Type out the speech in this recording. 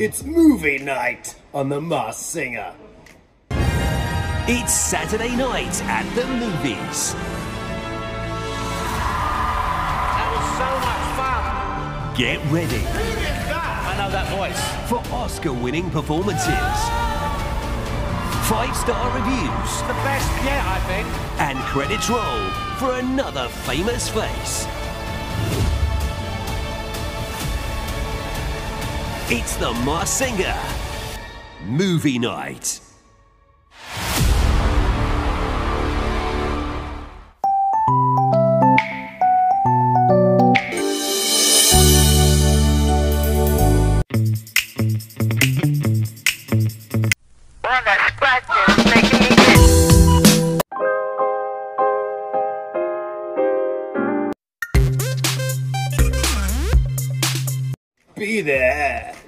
It's movie night on the Masked Singer. It's Saturday night at the movies. That was so much fun. Get ready I know that voice. for Oscar winning performances, five star reviews, The best yet, I think. and credits roll for another famous face. It's the Masked Singer Movie Night. Be there.